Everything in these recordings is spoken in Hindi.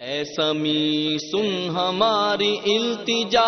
ऐ समी सुन हमारी इल्तिजा।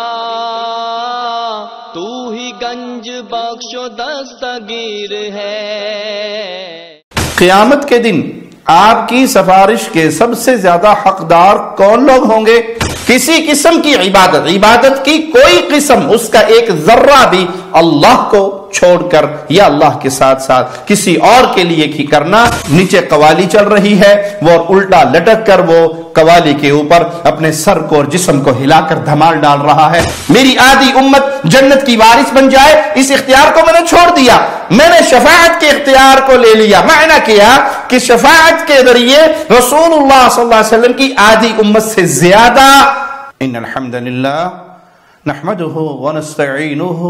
तू ही गंज बख्शो दस्तगीर है। क़यामत के दिन आपकी सिफारिश के सबसे ज़्यादा हकदार कौन लोग होंगे? किसी किस्म की इबादत इबादत की कोई किस्म, उसका एक जर्रा भी अल्लाह को छोड़कर या अल्लाह के साथ साथ किसी और के लिए की करना नीचे कवाली चल रही है। वो उल्टा लटक कर वो कवाली के ऊपर अपने सर को और जिस्म को हिलाकर धमाल डाल रहा है। मेरी आदि उम्मत जन्नत की वारिस बन जाए, इस इख्तियार को मैंने छोड़ दिया। मैंने शफात के इख्तियार को ले लिया। मायना किया कि शफात के ज़रिए अलैहि वसल्लम की आदि उम्मत से ज़्यादा। इन व नस्तईनुहु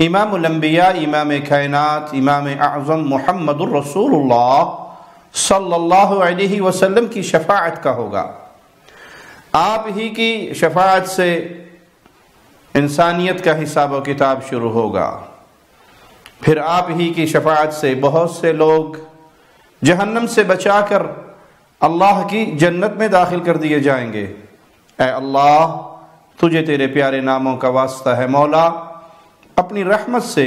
इमाम अम्बिया इमाम कायनात इमाम आज़म मोहम्मद सल्लल्लाहु अलैहि वसल्लम की शफाअत का होगा आप ही की शफात से इंसानियत का हिसाब व किताब शुरू होगा। फिर आप ही की शफात से बहुत से लोग जहन्नम से बचाकर अल्लाह की जन्नत में दाखिल कर दिए जाएँगे। ए अल्लाह, तुझे तेरे प्यारे नामों का वास्ता है मौला। अपनी रहमत से,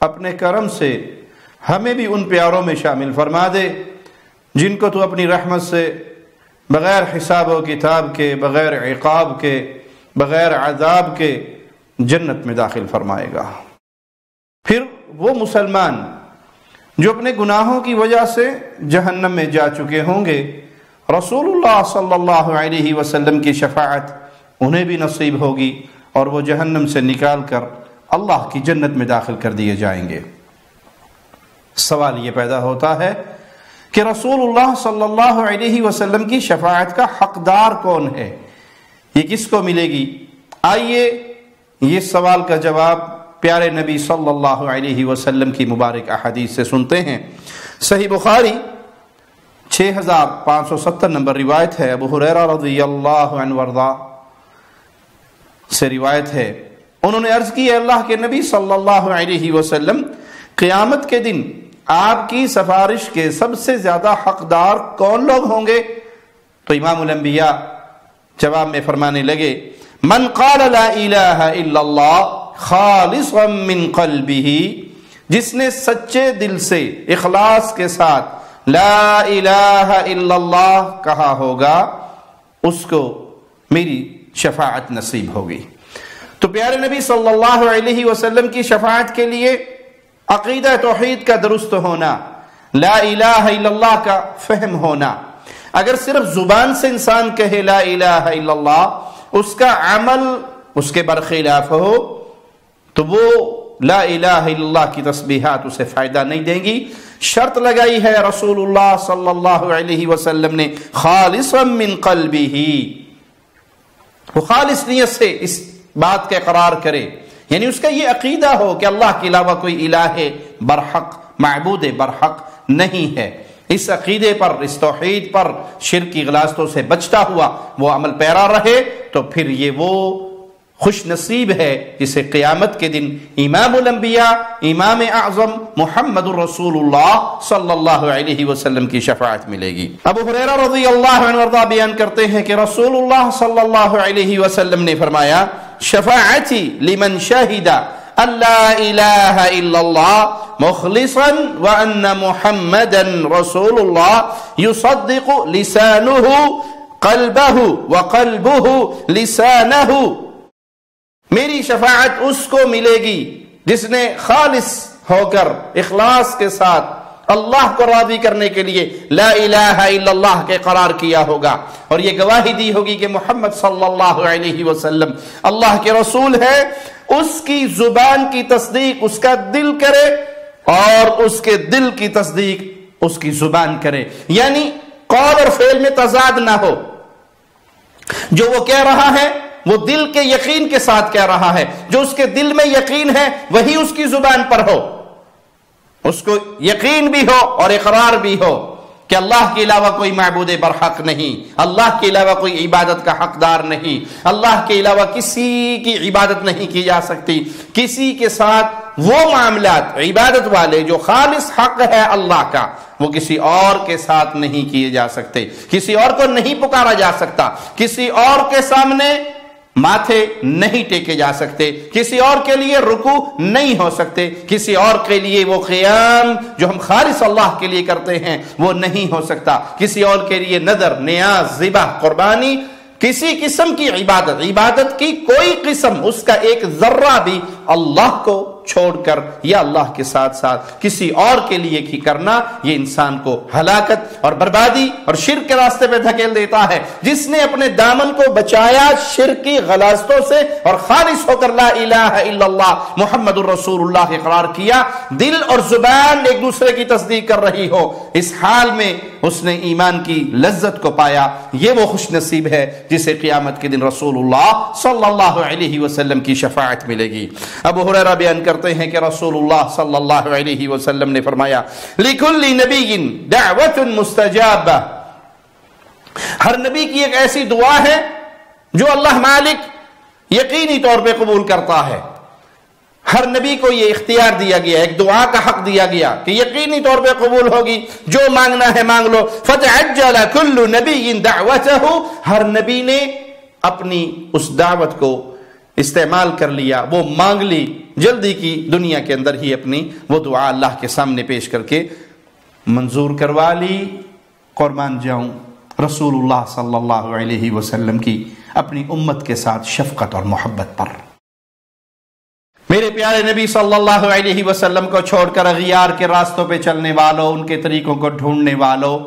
अपने करम से हमें भी उन प्यारों में शामिल फरमा दे, जिनको तू अपनी रहमत से बग़ैर हिसाब व किताब के, बग़ैर इक़ाब के, बग़ैर अजाब के जन्नत में दाखिल फरमाएगा। फिर वो मुसलमान जो अपने गुनाहों की वजह से जहन्नम में जा चुके होंगे, रसूलुल्लाह सल्लल्लाहु अलैहि वसल्लम की शफाअत उन्हें भी नसीब होगी। और वो जहन्नम से निकाल कर अल्लाह की जन्नत में दाखिल कर दिए जाएँगे। सवाल ये पैदा होता है कि रसूलुल्लाह सल्लल्लाहु अलैहि वसल्लम की शफाअत का हकदार कौन है? ये किसको मिलेगी? आइए ये सवाल का जवाब प्यारे नबी सल्लल्लाहु अलैहि वसल्लम की मुबारक अहदीस से सुनते हैं। सही बुखारी 6570 नंबर रिवायत है। अबू हुरैरा अन्हु वर्दा। से रिवायत है। उन्होंने अर्ज़ की अल्लाह के नबी सल्लल्लाहु अलैहि वसल्लम, क़यामत के दिन आपकी सिफारिश के सबसे ज़्यादा हकदार कौन लोग होंगे? तो इमाम अम्बिया जवाब में फरमाने लगे मिन कल्बिही जिसने सच्चे दिल से, इखलास के साथ ला इलाहा इल्लल्लाह कहा होगा, उसको मेरी शफाअत नसीब होगी तो प्यारे नबी सल्लल्लाहु अलैहि वसल्लम की शफात के लिए अकीदा तोहहीद का दुरुस्त होना, ला इलाहा का फहम होना, अगर सिर्फ़ ज़ुबान से इंसान कहे ला इलाहा उसका अमल उसके बरखिलाफ हो तो वो ला इलाहा की तस्बीहात उसे फ़ायदा नहीं देंगी। शर्त लगाई है रसूलुल्लाह सल्लल्लाहु अलैहि वसल्लम ने, खालिसन मिन कल्बिही। वो खालिस नीयत से इस बात का करार करे। यानी उसका यह अकीदा हो कि अल्लाह के अलावा कोई इलाह बरहक महबूद बरहक नहीं है। इस अकीदे पर, इस तोहेद पर शिर की गलास्तों से बचता हुआ वो अमल पैरा रहे तो फिर ये वो खुश नसीब है जिसे क़यामत के दिन इमाम अम्बिया इमाम आज़म मोहम्मद सल्लल्लाहु वसल्लम की शफाअत मिलेगी। अब रज़ियल्लाहु बयान करते हैं कि अलैहि वसल्लम ने फरमाया, शफाअती लिमन शाहिदा अल्लाह मुखलिसन व अन्न मुहम्मदन रसूलुल्लाह युसद्दिकु लिसानुहु कल्बहु व कल्बुहु लिसानहु मेरी शफाअत उसको मिलेगी जिसने खालिस होकर, इखलास के साथ अल्लाह को राज़ी करने के लिए ला के करार किया होगा। और ये गवाही दी होगी कि मोहम्मद वसल्लम अल्लाह के रसूल है, उसकी ज़ुबान की तस्दीक उसका दिल करे और उसके दिल की तस्दीक उसकी ज़ुबान करे। यानी कौल और फेल में तजाद ना हो। जो वो कह रहा है वो दिल के यकीन के साथ कह रहा है, जो उसके दिल में यकीन है, वही उसकी ज़ुबान पर हो। उसको यकीन भी हो और इकरार भी हो कि अल्लाह के अलावा कोई महबूद बरहक नहीं, अल्लाह के अलावा कोई इबादत का हकदार नहीं, अल्लाह के अलावा किसी की इबादत नहीं की जा सकती। किसी के साथ वो मामला इबादत वाले जो खालिस हक है अल्लाह का, वो किसी और के साथ नहीं किए जा सकते। किसी और को नहीं पुकारा जा सकता। किसी और के सामने माथे नहीं टेके जा सकते। किसी और के लिए रुकू नहीं हो सकते। किसी और के लिए वो क्याम जो हम खालिश अल्लाह के लिए करते हैं, वो नहीं हो सकता। किसी और के लिए नज़र न्याज जिबा कुर्बानी, किसी किस्म की इबादत। इबादत की कोई किस्म, उसका एक जर्रा भी अल्लाह को छोड़कर या अल्लाह के साथ साथ किसी और के लिए ही करना, ये इंसान को हलाकत और बर्बादी और शिर के रास्ते पे धकेल देता है। जिसने अपने दामन को बचाया शिर की गलास्तों से और खालिश होकर मोहम्मद इकरार किया, दिल और ज़ुबान एक दूसरे की तस्दीक कर रही हो, इस हाल में उसने ईमान की लज्जत को पाया। ये वो खुश नसीब है जिसे क़ियामत के दिन रसूलुल्लाह सल्लल्लाहु अलैहि वसल्लम की शफाअत मिलेगी। अब बयान करते हैं कि रसूलुल्लाह सल्लल्लाहु अलैहि वसल्लम ने फरमाया, लिकुल्ली नबीन दावतुन मुस्तजाबा. हर नबी की एक ऐसी दुआ है जो अल्लाह मालिक यकीनी तौर पे कबूल करता है। हर नबी को यह इख्तियार दिया गया, एक दुआ का हक दिया गया कि यकीनी तौर पे कबूल होगी, जो मांगना है मांग लो। फतह नबी दावत हर नबी ने अपनी उस दावत को इस्तेमाल कर लिया, वो मांग ली, जल्दी की दुनिया के अंदर ही अपनी वो दुआ अल्लाह के सामने पेश करके मंजूर करवा ली, कुर्बान जाऊँ। रसूलुल्लाह सल्लल्लाहु अलैहि वसल्लम की अपनी उम्मत के साथ शफकत और मोहब्बत पर। मेरे प्यारे नबी सल्लल्लाहु अलैहि वसल्लम को छोड़कर अगियार के रास्तों पे चलने वालों, उनके तरीकों को ढूँढने वालों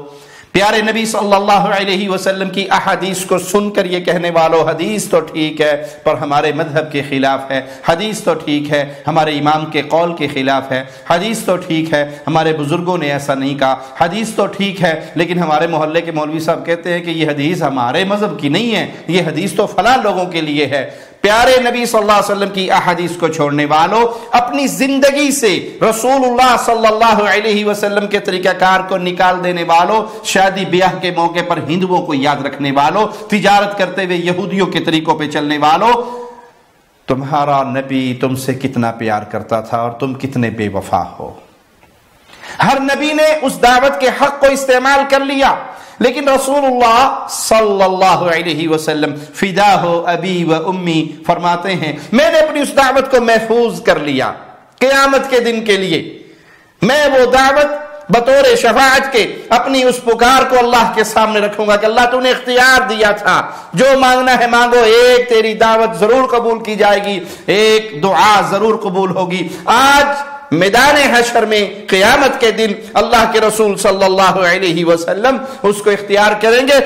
प्यारे नबी सल्लल्लाहु अलैहि वसल्लम की अहदीस को सुनकर ये कहने वालों, हदीस तो ठीक है, पर हमारे मज़हब के खिलाफ है। हदीस तो ठीक है, हमारे इमाम के कौल के खिलाफ है। हदीस तो ठीक है, हमारे बुज़ुर्गों ने ऐसा नहीं कहा। हदीस तो ठीक है, लेकिन हमारे मोहल्ले के मौलवी साहब कहते हैं कि ये हदीस हमारे मज़हब की नहीं है, ये हदीस तो फला लोगों के लिए है। प्यारे नबी सल्लल्लाहु अलैहि वसल्लम की अहदीस को छोड़ने वालों, अपनी ज़िंदगी से रसूलुल्लाह सल्लल्लाहु अलैहि वसल्लम के तरीकाकार को निकाल देने वालों, शादी ब्याह के मौके पर हिंदुओं को याद रखने वालों, तिजारत करते हुए यहूदियों के तरीकों पर चलने वालों, तुम्हारा नबी तुमसे कितना प्यार करता था और तुम कितने बेवफा हो। हर नबी ने उस दावत के हक को इस्तेमाल कर लिया। लेकिन रसूलुल्लाह सल्लल्लाहु अलैहि वसल्लम फिदा हो अबी व उम्मी फरमाते हैं, मैंने अपनी उस दावत को महफूज कर लिया, क़यामत के दिन के लिए। मैं वो दावत बतौर शफात के अपनी उस पुकार को अल्लाह के सामने रखूँगा कि अल्लाह तूने इख्तियार दिया था। जो मांगना है मांगो, एक तेरी दावत ज़रूर कबूल की जाएगी, एक दुआ ज़रूर कबूल होगी। आज मैदान हशर में क़यामत के दिन अल्लाह के रसूल सल्लल्लाहु अलैहि वसल्लम उसको इख्तियार करेंगे।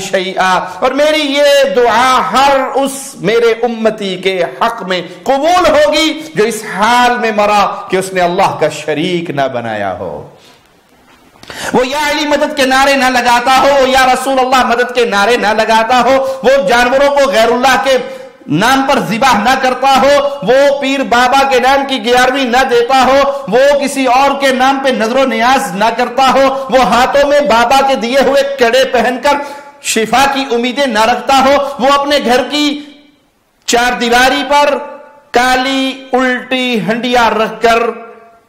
शैआ और मेरी ये दुआ हर उस मेरे उम्मती के हक में कबूल होगी जो इस हाल में मरा कि उसने अल्लाह का शरीक ना बनाया हो। वो या अली मदद के नारे ना लगाता हो या रसूल अल्लाह मदद के नारे ना लगाता हो, वो जानवरों को गैरुल्लाह के नाम पर जिबाह ना करता हो, वो पीर बाबा के नाम की ग्यारहवीं ना देता हो, वो किसी और के नाम पे नजरो न्याज ना करता हो, वो हाथों में बाबा के दिए हुए कड़े पहनकर शिफा की उम्मीदें ना रखता हो, वो अपने घर की चार दीवारी पर काली उल्टी हंडिया रखकर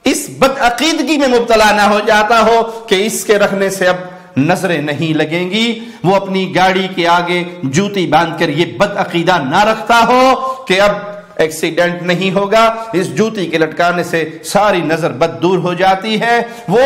इस बदअकीदगी में मुबतला ना हो जाता हो कि इसके रखने से अब नज़रें नहीं लगेंगी। वो अपनी गाड़ी के आगे जूती बांधकर ये बदअकीदा ना रखता हो कि अब एक्सीडेंट नहीं होगा। इस जूती के लटकाने से सारी नज़र बद दूर हो जाती है। वो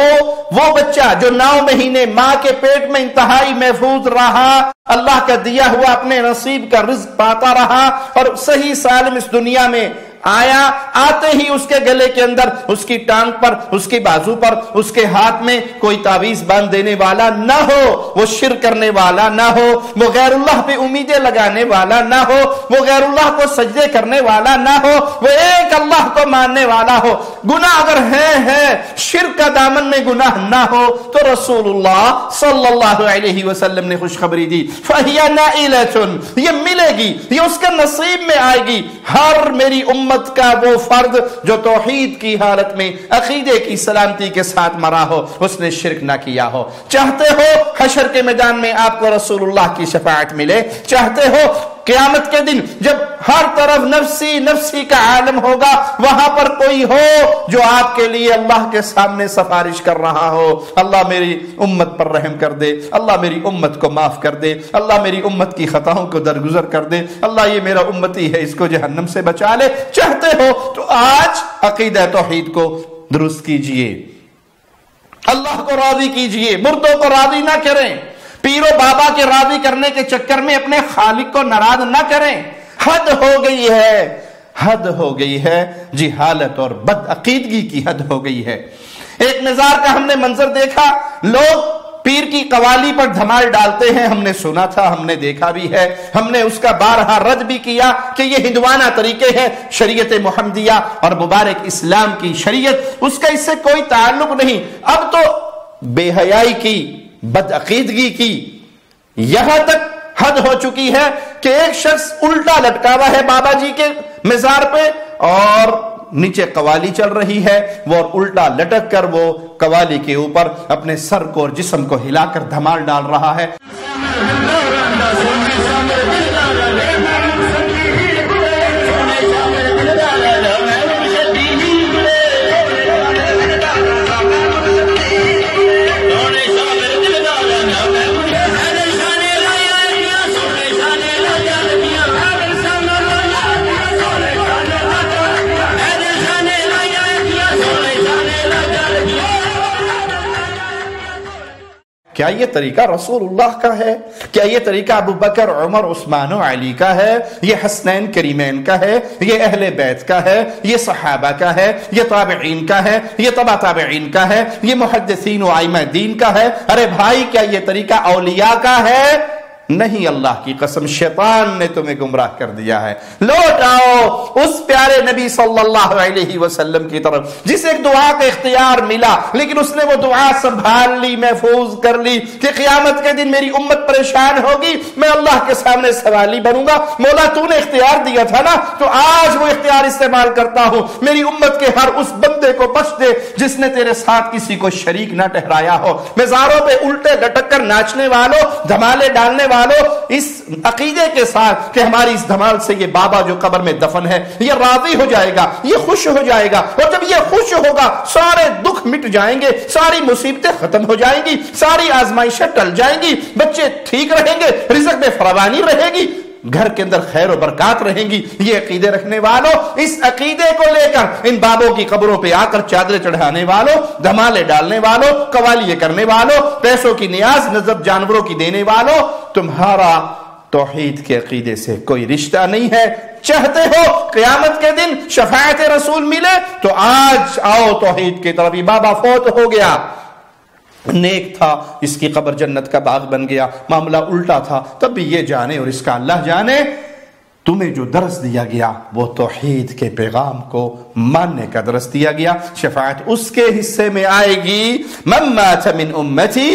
वो बच्चा जो नौ महीने माँ के पेट में इंतहाई महफूज रहा, अल्लाह का दिया हुआ अपने नसीब का रिज्क पाता रहा और सही सालम इस दुनिया में आया, आते ही उसके गले के अंदर, उसकी टांग पर, उसकी बाजू पर, उसके हाथ में कोई तावीज बाँध देने वाला ना हो, वो शिर करने वाला ना हो, वो गैरुल्लाह पे उम्मीदें लगाने वाला ना हो, वो गैरुल्लाह को सजदे करने वाला ना हो, वो एक अल्लाह को मानने वाला हो। गुनाह अगर है है, शिर का दामन में गुनाह ना हो तो रसूलुल्लाह सल्लल्लाहु अलैहि वसल्लम ने खुशखबरी दी। फहिया नाइलतुन, ये मिलेगी, ये उसके नसीब में आएगी। हर मेरी उम्मत का वो फर्द जो तोहीद की हालत में, अकीदे की सलामती के साथ मरा हो, उसने शिरक ना किया हो। चाहते हो हशर के मैदान में आपको रसूलुल्लाह की शफायत मिले? चाहते हो क्यामत के दिन जब हर तरफ़ नफसी नफसी का आलम होगा, वहाँ पर कोई हो जो आपके लिए अल्लाह के सामने सिफारिश कर रहा हो। अल्लाह मेरी उम्मत पर रहम कर दे, अल्लाह मेरी उम्मत को माफ़ कर दे, अल्लाह मेरी उम्मत की खताओं को दरगुजर कर दे, अल्लाह ये मेरा उम्मती है, इसको जहन्नम से बचा ले। चाहते हो तो आज अकीद तोहीद को दुरुस्त कीजिए। अल्लाह को राज़ी कीजिए, मुर्दों को राज़ी ना करें। पीरो बाबा के राज़ी करने के चक्कर में अपने खालिक को नाराज़ ना करें। हद हो गई है, हद हो गई है। जी हालत और बदअकीदगी की हद हो गई है। एक नजार का हमने मंजर देखा, लोग पीर की कवाली पर धमाल डालते हैं। हमने सुना था, हमने देखा भी है। हमने उसका बारहा रद भी किया कि ये हिंदवाना तरीके हैं, शरीयत मोहम्मदिया और मुबारक इस्लाम की शरीयत। उसका इससे कोई ताल्लुक नहीं। अब तो बेहयाई की बदअकीदगी की। यहाँ तक हद हो चुकी है कि एक शख्स उल्टा लटका हुआ है बाबा जी के मिजार पे और नीचे कवाली चल रही है। वो उल्टा लटक कर वो कवाली के ऊपर अपने सर को और जिसम को हिलाकर धमाल डाल रहा है। क्या ये तरीका रसूलुल्लाह का है? क्या ये तरीका अबू बकर, उमर, उस्मान अली का है? ये हसनैन करीमैन का है? ये अहल बैत का है? ये सहाबा का है? ये ताबीन का है? ये तबा ताबीन का है? ये मुहदसिन आइमा दीन का है? अरे भाई, क्या ये तरीका औलिया का है? नहीं अल्लाह की कसम, शैतान ने तुम्हें गुमराह कर दिया है। लौट आओ उस प्यारे नबी सल्लल्लाहु अलैहि वसल्लम की तरफ़, जिसे एक दुआ का इख्तियार मिला, लेकिन उसने वो दुआ संभाल ली, महफूज कर ली कि क़यामत के दिन मेरी उम्मत परेशान होगी, मैं अल्लाह के सामने सवाली बनूँगा। मौला, तूने इख्तियार दिया था ना? तो आज वो इख्तियार इस्तेमाल करता हूँ। मेरी उम्मत के हर उस बंदे को बच दे, जिसने तेरे साथ किसी को शरीक ना ठहराया हो। मेजारों पर उल्टे लटक कर नाचने वालों, धमाले डालने वालों वालों इस अकीदे के साथ कि हमारी इस धमाल से ये बाबा जो कब्र में दफन है, ये राज़ी हो जाएगा, ये खुश हो जाएगा। और जब ये खुश होगा, सारे दुख मिट जाएँगे, सारी मुसीबतें खत्म हो जाएँगी, सारी आजमाइशें टल जाएँगी, बच्चे ठीक रहेंगे, रिजक में फरवानी रहेगी घर के अंदर खैर और बरकत रहेंगी, ये अकीदे रखने वालों, इस अकीदे को लेकर, इन बाबों की कब्रों पे आकर चादरें चढ़ाने वालों, धमाले डालने वालों, कवालिये करने वालों, पैसों की न्याज, नजब जानवरों की देने वालों, तुम्हारा तोहीद के अकीदे से कोई रिश्ता नहीं है। चाहते हो क्यामत के दिन शफायत रसूल मिले तो आज आओ तोहीद की तरफ़। बाबा फोत हो गया। नेक था, इसकी कब्र जन्नत का बाग बन गया, मामला उल्टा था, तब भी ये जाने और इसका अल्लाह जाने। तुम्हें जो दरस दिया गया, वो तोहीद के पैगाम को मानने का दरस दिया गया। शफात उसके हिस्से में आएगी। मिन उम्मती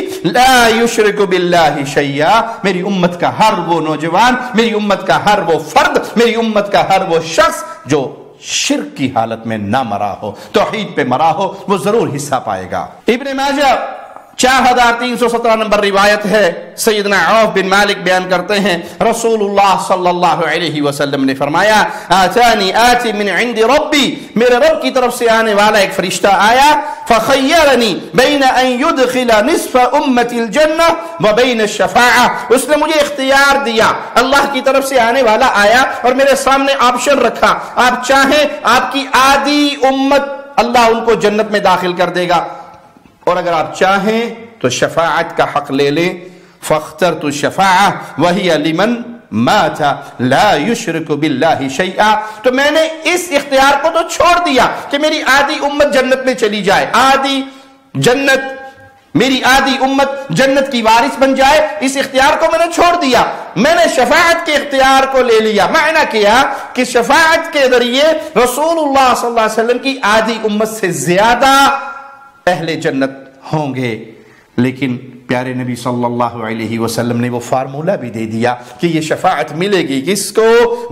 शैया मेरी उम्मत का हर वो नौजवान, मेरी उम्मत का हर वो फर्द, मेरी उम्मत का हर वो शख्स जो शिर की हालत में ना मरा हो, तोहीद पे मरा हो, वो ज़रूर हिस्सा पाएगा। इब्ने माजा चार हज़ार तीन सौ सत्रह नंबर रिवायत है। सैदना औफ बिन मालिक बयान करते हैं। रसूलुल्लाह सल्लल्लाहु अलैहि वसल्लम ने फरमाया आतानी आती मिन इंदी रब्बी। मेरे रब की तरफ़ से आने वाला एक फरिश्ता आया, फखयरनी बैन अन युदखिला निस्फ उम्मतिल जन्नह व बैन उसने मुझे इख्तियार दिया। अल्लाह की तरफ़ से आने वाला आया और मेरे सामने ऑप्शन रखा। आप चाहें आपकी आधी उम्मत अल्लाह उनको जन्नत में दाखिल कर देगा। और अगर आप चाहें तो शफात का हक ले लें। फख्तर तो शफा वही अलीमन शैआ तो मैंने इस इख्तियार को तो छोड़ दिया कि मेरी आधी उम्मत जन्नत में चली जाए। आधी जन्नत, मेरी आधी उम्मत जन्नत की वारिस बन जाए। इस इख्तियार को मैंने छोड़ दिया। मैंने शफात के इख्तियार को ले लिया। मायना किया कि शफात के ज़रिए रसूलुल्लाह सल्लल्लाहु की आधी उम्मत से ज़्यादा पहले जन्नत होंगे। लेकिन प्यारे नबी सल्लल्लाहु अलैहि वसल्लम ने वो फार्मूला भी दे दिया कि ये शफाअत मिलेगी किसको?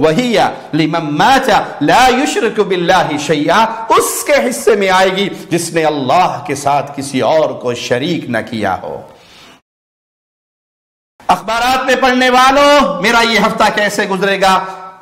वही लिममाता ला युशरक बिल्लाहि शैया उसके हिस्से में आएगी जिसने अल्लाह के साथ किसी और को शरीक न किया हो। अखबार में पढ़ने वालों, मेरा ये हफ़्ता कैसे गुजरेगा?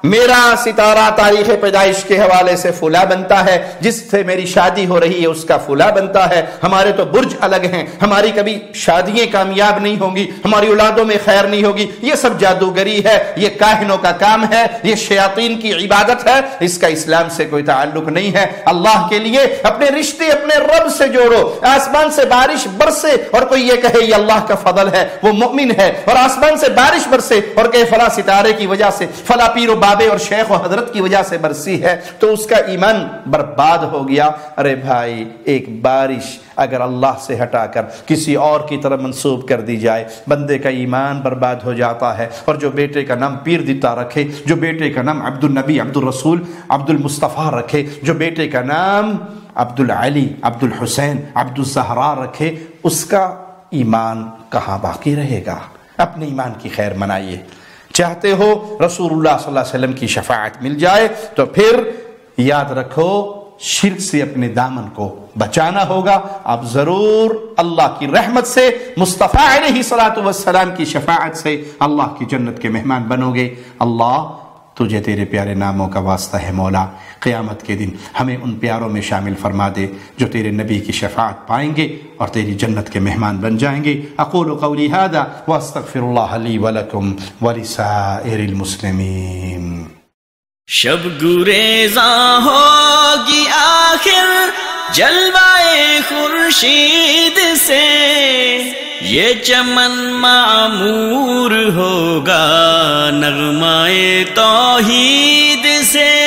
मेरा सितारा तारीख पैदाइश के हवाले से फुला बनता है। जिससे मेरी शादी हो रही है, उसका फुला बनता है। हमारे तो बुर्ज अलग हैं। हमारी कभी शादियाँ कामयाब नहीं होंगी। हमारी औलादों में खैर नहीं होगी। ये सब जादूगरी है। ये काहिनों का काम है। ये शयातीन की इबादत है। इसका इस्लाम से कोई ताल्लुक नहीं है। अल्लाह के लिए अपने रिश्ते अपने रब से जोड़ो। आसमान से बारिश बरसे और कोई ये कहे, ये अल्लाह का फजल है। वो मुमिन है। और आसमान से बारिश बरसे और कहे, फला सितारे की वजह से, फला पीरो बाब बाबे और शेख और हज़रत की वजह से बरसी है तो उसका ईमान बर्बाद हो गया। अरे भाई, एक बारिश अगर अल्लाह से हटाकर किसी और की तरफ़ मंसूब कर दी जाए, बंदे का ईमान बर्बाद हो जाता है। और जो बेटे का नाम पीर दिता रखे, जो बेटे का नाम अब्दुल नबी, अब्दुल रसूल, अब्दुल मुस्तफ़ा रखे, जो बेटे का नाम अब्दुल अली, अब्दुल हुसैन, अब्दुल जहरा रखे, उसका ईमान कहाँ बाकी रहेगा? अपने ईमान की खैर मनाइए। चाहते हो रसूलुल्लाह सल्लल्लाहु अलैहि वसल्लम की शफात मिल जाए तो फिर याद रखो, शिरक से अपने दामन को बचाना होगा। आप ज़रूर अल्लाह की रहमत से, मुस्तफ़ा सलाम की शफात से अल्लाह की जन्नत के मेहमान बनोगे। अल्लाह तुझे तेरे प्यारे नामों का वास्ता है मौला। क़यामत के दिन हमें उन प्यारों में शामिल फरमा दे, जो तेरे नबी की शफात पाएँगे और तेरी जन्नत के मेहमान बन जाएँगे। अकोल कौली हादा वस्तफ़िर वलकुम वलिसाइलमुस्लिमीन शब गुरेजा होगी आखिर जलवाए खुर्शीद से ये चमन मामूर होगा नगमाए तोहीद से।